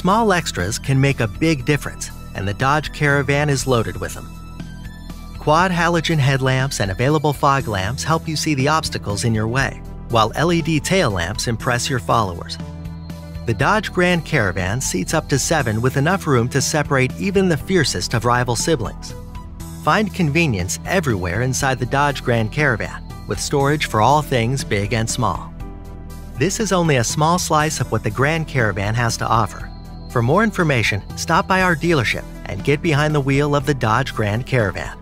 Small extras can make a big difference, and the Dodge Caravan is loaded with them. Quad halogen headlamps and available fog lamps help you see the obstacles in your way, while LED tail lamps impress your followers. The Dodge Grand Caravan seats up to seven with enough room to separate even the fiercest of rival siblings. Find convenience everywhere inside the Dodge Grand Caravan, with storage for all things big and small. This is only a small slice of what the Grand Caravan has to offer. For more information, stop by our dealership and get behind the wheel of the Dodge Grand Caravan.